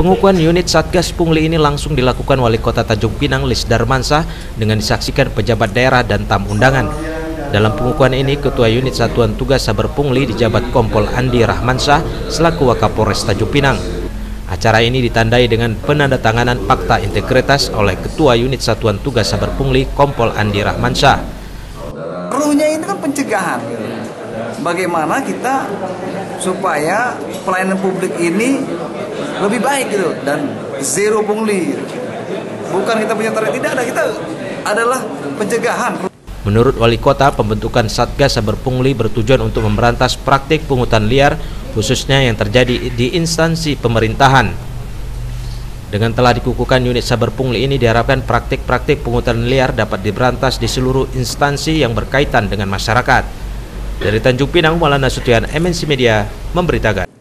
Pengukuhan unit Satgas Pungli ini langsung dilakukan Wali Kota Tanjung Pinang Lis Darmansa dengan disaksikan pejabat daerah dan tamu undangan. Dalam pengukuhan ini, Ketua Unit Satuan Tugas Saber Pungli dijabat Kompol Andi Rahmansyah selaku Wakapolres Tanjung Pinang. Acara ini ditandai dengan penandatanganan fakta integritas oleh Ketua Unit Satuan Tugas Saber Pungli Kompol Andi Rahmansyah. Ruhnya ini kan pencegahan. Bagaimana kita supaya pelayanan publik ini lebih baik gitu dan zero pungli. Bukan kita punya target tidak ada kita adalah pencegahan. Menurut Wali Kota, pembentukan Satgas Saber Pungli bertujuan untuk memberantas praktik pungutan liar khususnya yang terjadi di instansi pemerintahan. Dengan telah dikukuhkan unit Saber Pungli ini diharapkan praktik-praktik pungutan liar dapat diberantas di seluruh instansi yang berkaitan dengan masyarakat. Dari Tanjung Pinang, Maulana Sutian, MNC Media, memberitakan.